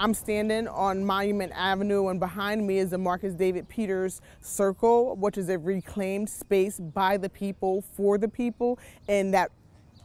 I'm standing on Monument Avenue, and behind me is the Marcus David Peters Circle, which is a reclaimed space by the people for the people. And that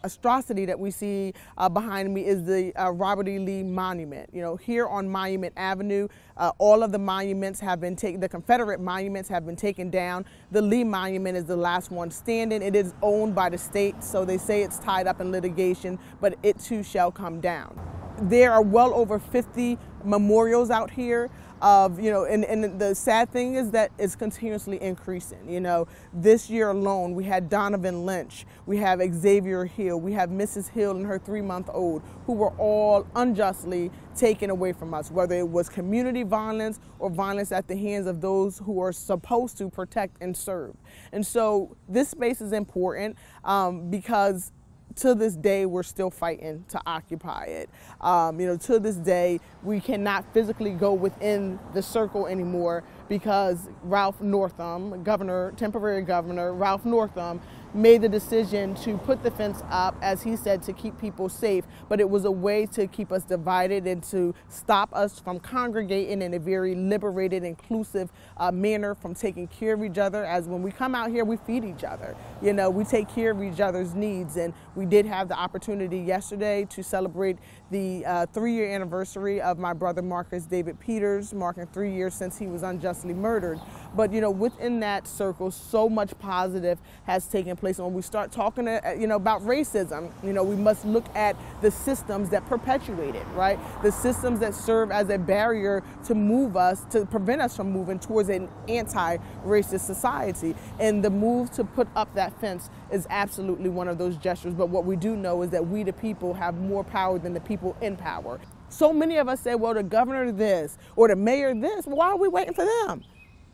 atrocity that we see uh, behind me is the uh, Robert E. Lee Monument. You know, here on Monument Avenue, uh, all of the monuments have been taken, the Confederate monuments have been taken down. The Lee Monument is the last one standing. It is owned by the state, so they say it's tied up in litigation, but it too shall come down. There are well over 50 memorials out here of you know and, and the sad thing is that it's continuously increasing you know. This year alone we had donovan lynch we have xzavier hill we have mrs hill and her three month old who were all unjustly taken away from us whether it was community violence or violence at the hands of those who are supposed to protect and serve. And so this space is important um, because to this day, we're still fighting to occupy it. Um, you know, to this day, we cannot physically go within the circle anymore because Ralph Northam, governor, temporary governor Ralph Northam, made the decision to put the fence up, as he said, to keep people safe. But it was a way to keep us divided and to stop us from congregating in a very liberated, inclusive uh, manner, from taking care of each other. As when we come out here, we feed each other. You know, we take care of each other's needs. And we did have the opportunity yesterday to celebrate the uh, three year anniversary of my brother Marcus David Peters, marking three years since he was unjustly murdered. But, you know, within that circle, so much positive has taken place. And when we start talking, uh, you know, about racism, you know, we must look at the systems that perpetuate it, right? The systems that serve as a barrier to move us, to prevent us from moving towards an anti-racist society. And the move to put up that fence is absolutely one of those gestures. But what we do know is that we, the people, have more power than the people in power. So many of us say, well, the governor this or the mayor this. Why are we waiting for them?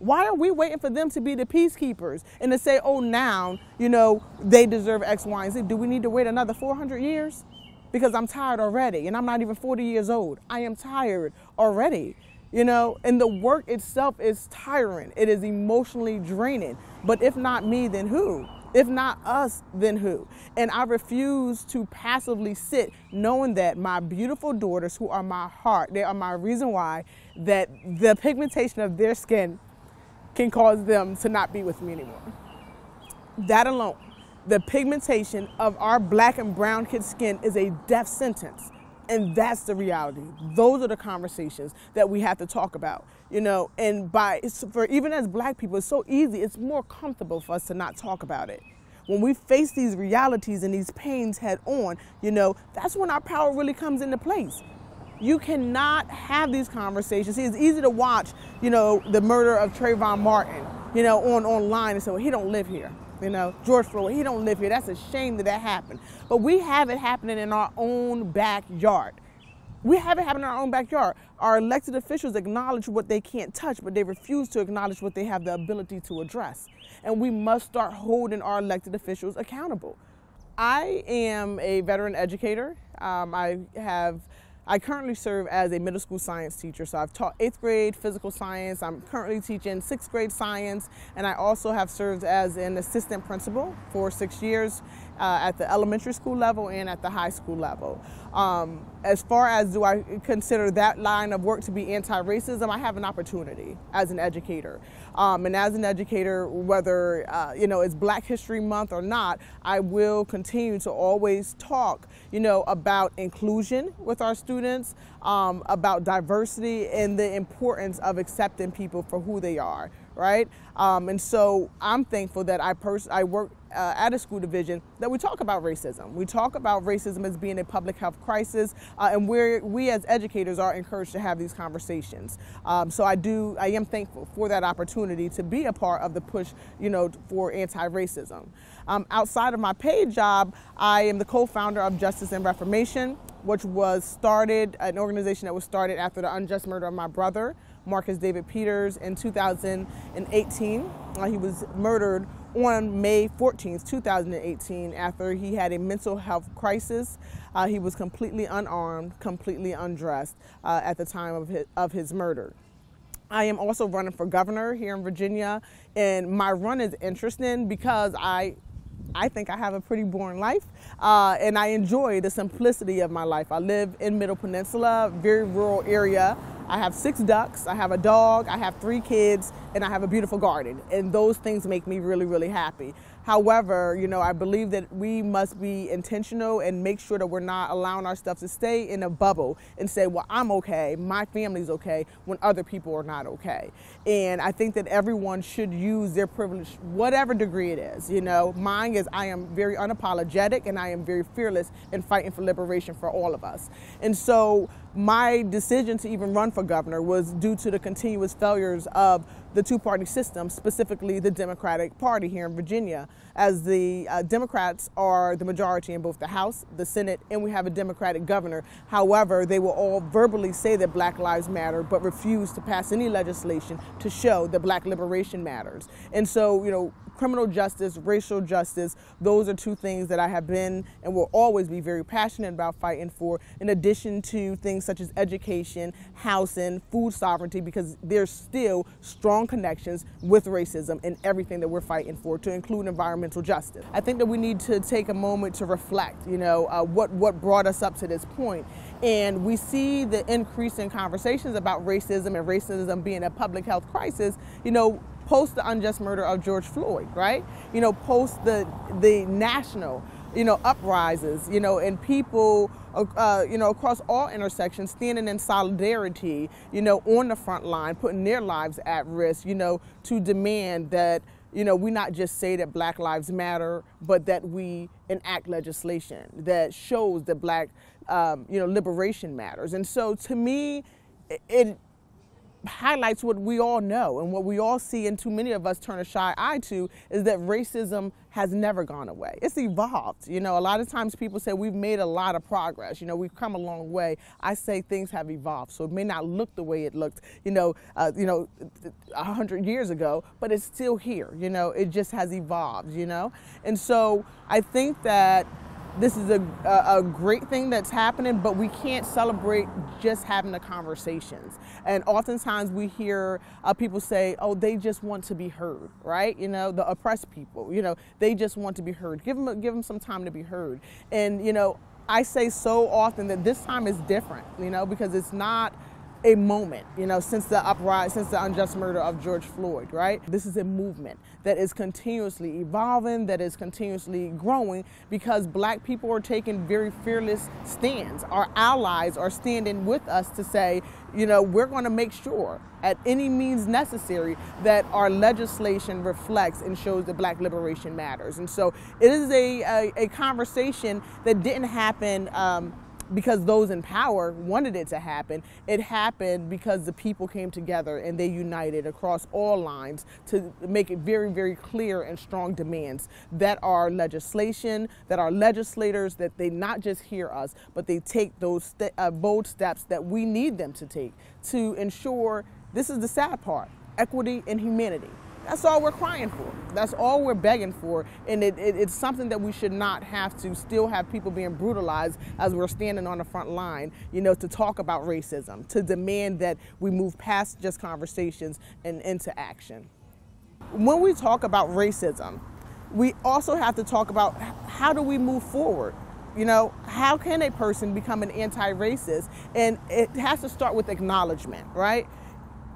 Why are we waiting for them to be the peacekeepers and to say, oh, now, you know, they deserve X, Y, and Z? Do we need to wait another 400 years? Because I'm tired already, and I'm not even 40 years old. I am tired already, you know, and the work itself is tiring. It is emotionally draining. But if not me, then who? If not us, then who? And I refuse to passively sit knowing that my beautiful daughters, who are my heart, they are my reason why, that the pigmentation of their skin can cause them to not be with me anymore. That alone, the pigmentation of our black and brown kids' skin is a death sentence. And that's the reality. Those are the conversations that we have to talk about, you know. And by for even as black people, it's so easy. It's more comfortable for us to not talk about it. When we face these realities and these pains head on, you know, that's when our power really comes into place. You cannot have these conversations. See, it's easy to watch, you know, the murder of Trayvon Martin, you know, on online and say, well, he don't live here. You know, George Floyd, he don't live here. That's a shame that that happened. But we have it happening in our own backyard. We have it happening in our own backyard. Our elected officials acknowledge what they can't touch, but they refuse to acknowledge what they have the ability to address. And we must start holding our elected officials accountable. I am a veteran educator. Um, I have I currently serve as a middle school science teacher. So I've taught eighth grade physical science. I'm currently teaching sixth grade science. And I also have served as an assistant principal for six years uh, at the elementary school level and at the high school level. Um, as far as do I consider that line of work to be anti-racism, I have an opportunity as an educator. Um, and as an educator, whether uh, you know it's Black History Month or not, I will continue to always talk, you know, about inclusion with our students, um, about diversity, and the importance of accepting people for who they are right? Um, and so I'm thankful that I pers- I work uh, at a school division that we talk about racism. We talk about racism as being a public health crisis, uh, and we we as educators are encouraged to have these conversations. Um, so I do, I am thankful for that opportunity to be a part of the push, you know, for anti-racism. Um, outside of my paid job, I am the co-founder of Justice and Reformation, which was started, an organization that was started after the unjust murder of my brother. Marcus David Peters in 2018. Uh, he was murdered on May 14th, 2018, after he had a mental health crisis. Uh, he was completely unarmed, completely undressed uh, at the time of his, of his murder. I am also running for governor here in Virginia, and my run is interesting because I I think I have a pretty boring life, uh, and I enjoy the simplicity of my life. I live in Middle Peninsula, very rural area. I have six ducks, I have a dog, I have three kids, and I have a beautiful garden. And those things make me really, really happy. However, you know, I believe that we must be intentional and make sure that we're not allowing our stuff to stay in a bubble and say, well, I'm okay, my family's okay, when other people are not okay. And I think that everyone should use their privilege, whatever degree it is. You know, mine is I am very unapologetic and I am very fearless in fighting for liberation for all of us. And so my decision to even run for governor was due to the continuous failures of the two party system, specifically the Democratic Party here in Virginia, as the uh, Democrats are the majority in both the House, the Senate, and we have a Democratic governor. However, they will all verbally say that Black Lives Matter, but refuse to pass any legislation to show that Black liberation matters. And so, you know, criminal justice, racial justice, those are two things that I have been and will always be very passionate about fighting for, in addition to things such as education, housing, food sovereignty, because there's still strong connections with racism in everything that we're fighting for, to include environmental justice. I think that we need to take a moment to reflect, you know, uh, what, what brought us up to this point. And we see the increase in conversations about racism and racism being a public health crisis, you know, post the unjust murder of George Floyd, right? You know, post the the national, you know, uprises, you know, and people, uh, you know, across all intersections standing in solidarity, you know, on the front line, putting their lives at risk, you know, to demand that you know, we not just say that Black Lives Matter, but that we enact legislation that shows that Black, um, you know, liberation matters. And so, to me, it highlights what we all know and what we all see and too many of us turn a shy eye to is that racism has never gone away. It's evolved. You know, a lot of times people say we've made a lot of progress. You know, we've come a long way. I say things have evolved. So it may not look the way it looked, you know, uh, you know, a hundred years ago, but it's still here. You know, it just has evolved, you know? And so I think that this is a, a, a, great thing that's happening, but we can't celebrate just having the conversations. And oftentimes we hear uh, people say, oh, they just want to be heard, right? You know, the oppressed people, you know, they just want to be heard. Give them, give them some time to be heard. And, you know, I say so often that this time is different, you know, because it's not a moment, you know, since the uprising, since the unjust murder of George Floyd, right? This is a movement that is continuously evolving, that is continuously growing because black people are taking very fearless stands. Our allies are standing with us to say, you know, we're going to make sure at any means necessary that our legislation reflects and shows that black liberation matters. And so it is a, a, a conversation that didn't happen. Um, because those in power wanted it to happen. It happened because the people came together and they united across all lines to make it very, very clear and strong demands that our legislation, that our legislators, that they not just hear us, but they take those st uh, bold steps that we need them to take to ensure this is the sad part equity and humanity. That's all we're crying for. That's all we're begging for. And it, it, it's something that we should not have to still have people being brutalized as we're standing on the front line, you know, to talk about racism, to demand that we move past just conversations and into action. When we talk about racism, we also have to talk about how do we move forward? You know, how can a person become an anti racist? And it has to start with acknowledgement, right?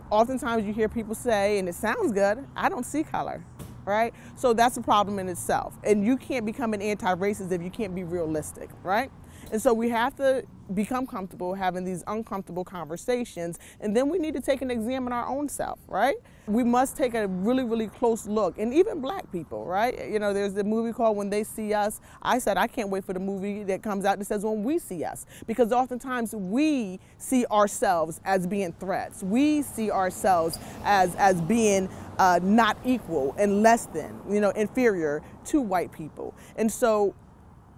Oftentimes you hear people say, and it sounds good, I don't see color, right? So that's a problem in itself. And you can't become an anti-racist if you can't be realistic, right? And so we have to become comfortable having these uncomfortable conversations, and then we need to take and examine our own self, right? We must take a really, really close look, and even black people, right? You know, there's the movie called When They See Us. I said, I can't wait for the movie that comes out that says When We See Us, because oftentimes we see ourselves as being threats. We see ourselves as, as being uh, not equal and less than, you know, inferior to white people. And so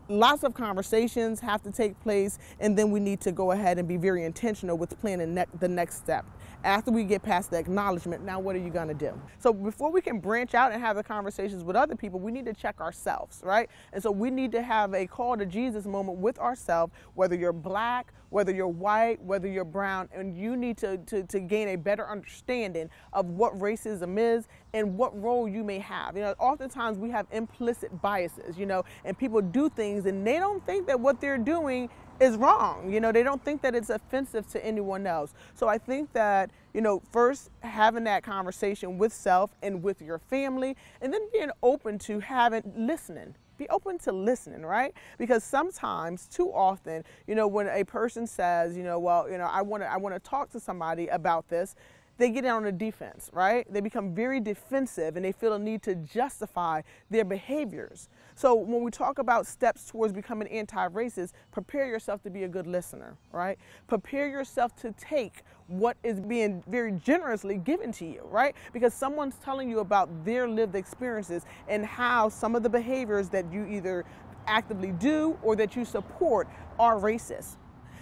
lots of conversations have to take place and then we need to go ahead and be very intentional with planning ne the next step after we get past the acknowledgement now what are you going to do so before we can branch out and have the conversations with other people we need to check ourselves right and so we need to have a call to jesus moment with ourselves whether you're black whether you're white whether you're brown and you need to, to, to gain a better understanding of what racism is and what role you may have. You know, oftentimes we have implicit biases, you know, and people do things and they don't think that what they're doing is wrong. You know, they don't think that it's offensive to anyone else. So I think that, you know, first having that conversation with self and with your family, and then being open to having listening. Be open to listening, right? Because sometimes, too often, you know, when a person says, you know, well, you know, I want to, I want to talk to somebody about this, they get on the defense, right? They become very defensive and they feel a need to justify their behaviors. So when we talk about steps towards becoming anti-racist, prepare yourself to be a good listener, right? Prepare yourself to take what is being very generously given to you, right? Because someone's telling you about their lived experiences and how some of the behaviors that you either actively do or that you support are racist.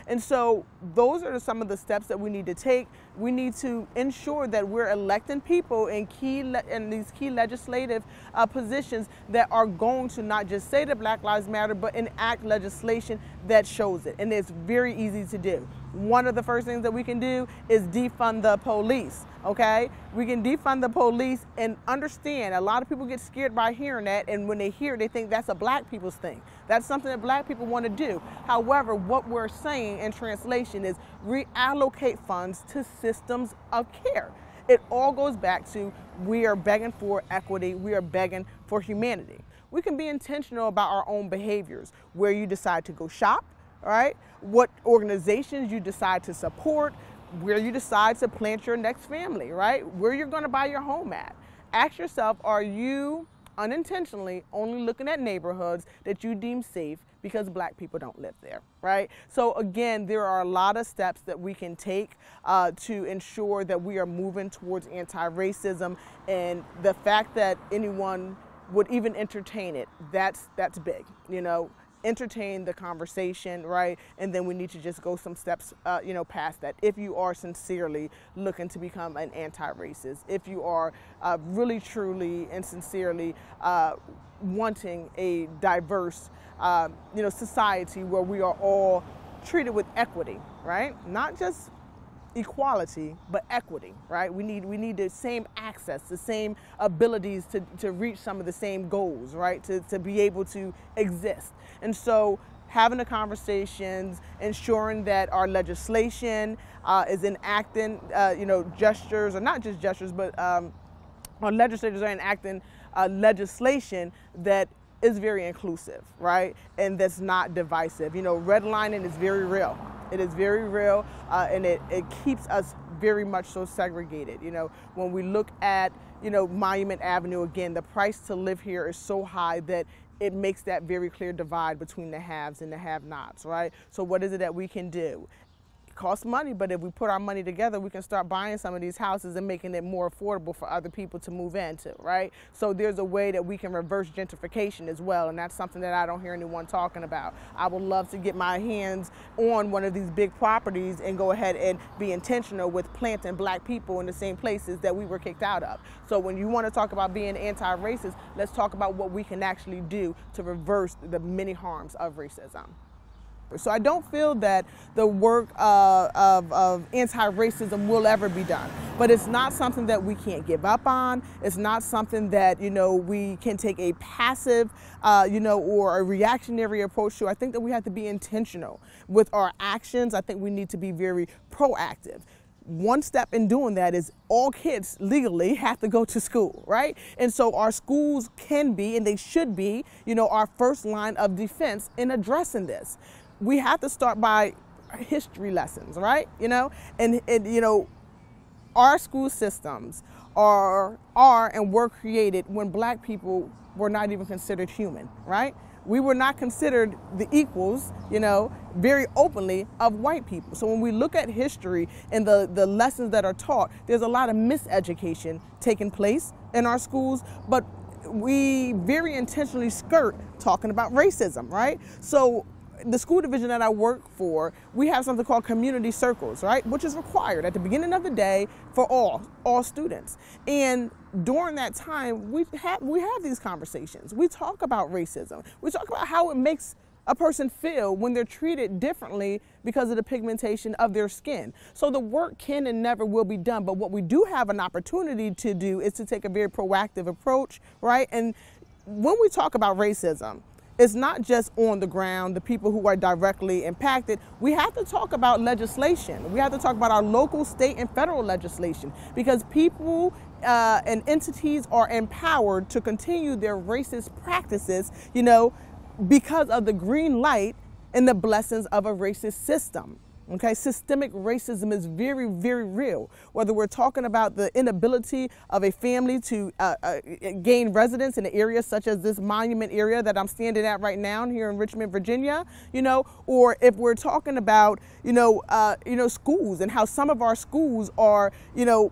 And so those are some of the steps that we need to take. We need to ensure that we're electing people in key in these key legislative uh, positions that are going to not just say that Black Lives Matter, but enact legislation that shows it. And it's very easy to do. One of the first things that we can do is defund the police okay? We can defund the police and understand. A lot of people get scared by hearing that, and when they hear it, they think that's a black people's thing. That's something that black people want to do. However, what we're saying in translation is reallocate funds to systems of care. It all goes back to we are begging for equity, we are begging for humanity. We can be intentional about our own behaviors, where you decide to go shop, right? What organizations you decide to support, where you decide to plant your next family, right? Where you're going to buy your home at. Ask yourself, are you unintentionally only looking at neighborhoods that you deem safe because black people don't live there, right? So again, there are a lot of steps that we can take uh, to ensure that we are moving towards anti-racism and the fact that anyone would even entertain it, that's, that's big, you know? entertain the conversation, right? And then we need to just go some steps, uh, you know, past that. If you are sincerely looking to become an anti-racist, if you are uh, really, truly, and sincerely uh, wanting a diverse, uh, you know, society where we are all treated with equity, right? Not just equality, but equity, right? We need, we need the same access, the same abilities to, to reach some of the same goals, right? To, to be able to exist. And so having the conversations, ensuring that our legislation uh, is enacting, uh, you know, gestures, or not just gestures, but um, our legislators are enacting uh, legislation that is very inclusive, right? And that's not divisive. You know, redlining is very real. It is very real, uh, and it, it keeps us very much so segregated. You know, when we look at, you know, Monument Avenue again, the price to live here is so high that it makes that very clear divide between the haves and the have-nots, right? So what is it that we can do? Costs money, but if we put our money together, we can start buying some of these houses and making it more affordable for other people to move into, right? So there's a way that we can reverse gentrification as well, and that's something that I don't hear anyone talking about. I would love to get my hands on one of these big properties and go ahead and be intentional with planting black people in the same places that we were kicked out of. So when you want to talk about being anti-racist, let's talk about what we can actually do to reverse the many harms of racism. So I don't feel that the work uh, of, of anti-racism will ever be done. But it's not something that we can't give up on. It's not something that, you know, we can take a passive, uh, you know, or a reactionary approach to. I think that we have to be intentional with our actions. I think we need to be very proactive one step in doing that is all kids legally have to go to school, right? And so our schools can be, and they should be, you know, our first line of defense in addressing this we have to start by history lessons, right? You know, and, and you know, our school systems are are and were created when black people were not even considered human, right? We were not considered the equals, you know, very openly of white people. So when we look at history and the, the lessons that are taught, there's a lot of miseducation taking place in our schools, but we very intentionally skirt talking about racism, right? So the school division that I work for, we have something called community circles, right? Which is required at the beginning of the day for all, all students. And during that time, we have, we have these conversations. We talk about racism. We talk about how it makes a person feel when they're treated differently because of the pigmentation of their skin. So the work can and never will be done. But what we do have an opportunity to do is to take a very proactive approach, right? And when we talk about racism, it's not just on the ground, the people who are directly impacted. We have to talk about legislation. We have to talk about our local, state, and federal legislation because people uh, and entities are empowered to continue their racist practices, you know, because of the green light and the blessings of a racist system. Okay, systemic racism is very, very real. Whether we're talking about the inability of a family to uh, uh, gain residence in an area such as this monument area that I'm standing at right now here in Richmond, Virginia, you know, or if we're talking about, you know, uh, you know, schools and how some of our schools are, you know,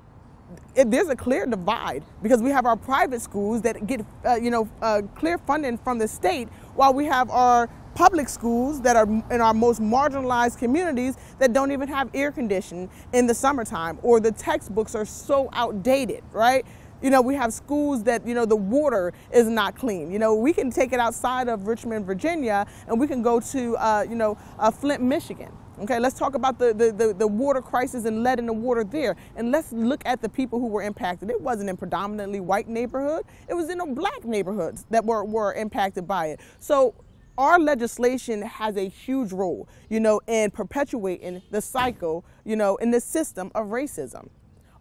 it, there's a clear divide because we have our private schools that get, uh, you know, uh, clear funding from the state, while we have our public schools that are in our most marginalized communities that don't even have air conditioning in the summertime or the textbooks are so outdated, right? You know, we have schools that, you know, the water is not clean. You know, we can take it outside of Richmond, Virginia, and we can go to, uh, you know, uh, Flint, Michigan. Okay, let's talk about the, the, the, the, water crisis and lead in the water there. And let's look at the people who were impacted. It wasn't in predominantly white neighborhood. It was in the black neighborhoods that were, were impacted by it. So our legislation has a huge role, you know, in perpetuating the cycle, you know, in the system of racism.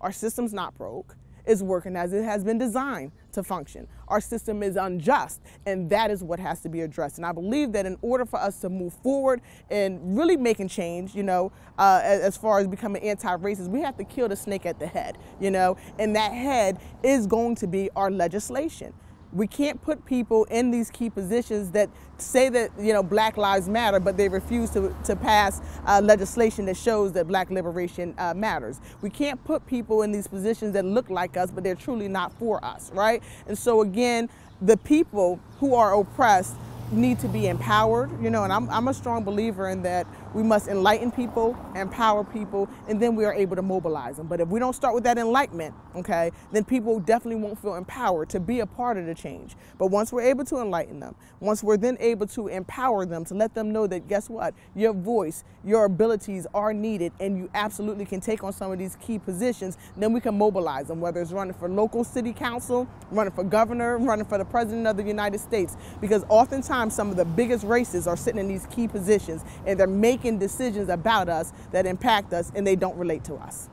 Our system's not broke. It's working as it has been designed to function. Our system is unjust, and that is what has to be addressed. And I believe that in order for us to move forward and really making change, you know, uh, as, far as becoming anti-racist, we have to kill the snake at the head, you know, and that head is going to be our legislation. We can't put people in these key positions that say that you know Black Lives Matter, but they refuse to, to pass uh, legislation that shows that Black liberation uh, matters. We can't put people in these positions that look like us, but they're truly not for us, right? And so again, the people who are oppressed need to be empowered, you know, and I'm, I'm a strong believer in that we must enlighten people, empower people, and then we are able to mobilize them. But if we don't start with that enlightenment, okay, then people definitely won't feel empowered to be a part of the change. But once we're able to enlighten them, once we're then able to empower them, to let them know that guess what, your voice, your abilities are needed, and you absolutely can take on some of these key positions, then we can mobilize them, whether it's running for local city council, running for governor, running for the president of the United States. Because oftentimes some of the biggest races are sitting in these key positions and they're making making decisions about us that impact us and they don't relate to us.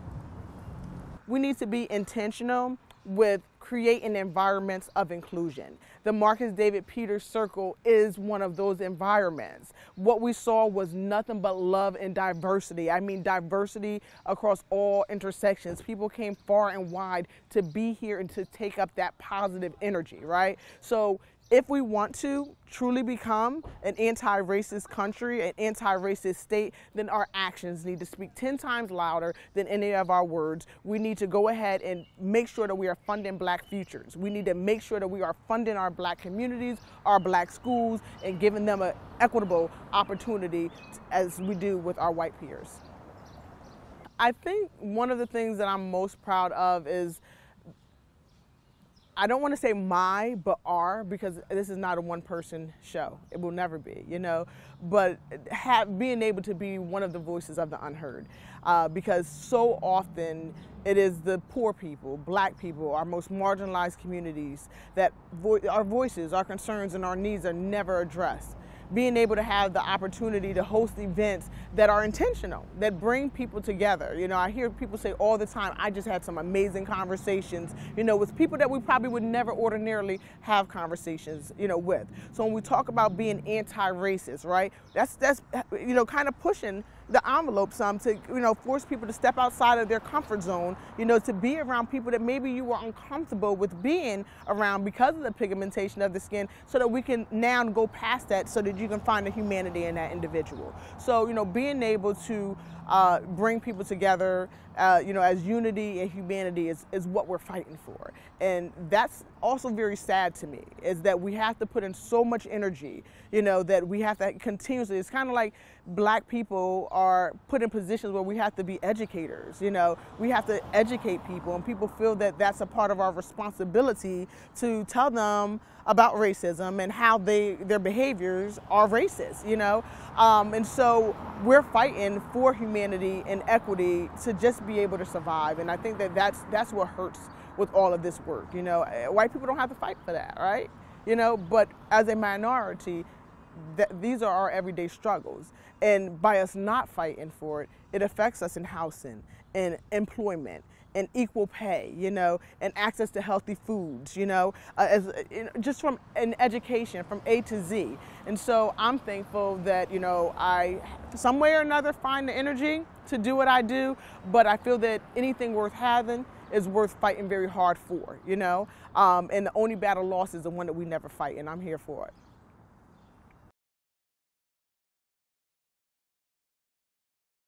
We need to be intentional with creating environments of inclusion. The Marcus David Peters Circle is one of those environments. What we saw was nothing but love and diversity. I mean, diversity across all intersections. People came far and wide to be here and to take up that positive energy, right? So if we want to truly become an anti-racist country, an anti-racist state, then our actions need to speak 10 times louder than any of our words. We need to go ahead and make sure that we are funding black futures. We need to make sure that we are funding our black communities, our black schools, and giving them an equitable opportunity as we do with our white peers. I think one of the things that I'm most proud of is I don't want to say my, but our, because this is not a one person show. It will never be, you know. But have, being able to be one of the voices of the unheard. Uh, because so often it is the poor people, black people, our most marginalized communities, that vo- our voices, our concerns, and our needs are never addressed being able to have the opportunity to host events that are intentional, that bring people together. You know, I hear people say all the time, I just had some amazing conversations, you know, with people that we probably would never ordinarily have conversations, you know, with. So when we talk about being anti-racist, right, that's, that's you know, kind of pushing the envelope some to you know force people to step outside of their comfort zone you know to be around people that maybe you were uncomfortable with being around because of the pigmentation of the skin so that we can now go past that so that you can find the humanity in that individual. So you know being able to uh, bring people together uh, you know as unity and humanity is, is what we're fighting for. And that's also very sad to me is that we have to put in so much energy, you know, that we have to continuously, it's kind of like black people are put in positions where we have to be educators, you know, we have to educate people and people feel that that's a part of our responsibility to tell them about racism and how they their behaviors are racist, you know. Um, and so we're fighting for humanity and equity to just be able to survive. And I think that that's that's what hurts with all of this work. You know, eh, white people don't have to fight for that, right? You know, but as a minority, th- these are our everyday struggles. And by us not fighting for it, it affects us in housing, in employment, and equal pay, you know, and access to healthy foods, you know, uh, as, you know, just from an education from A to Z. And so I'm thankful that, you know, I, some way or another, find the energy to do what I do, but I feel that anything worth having is worth fighting very hard for, you know? Um, and the only battle lost is the one that we never fight, and I'm here for it.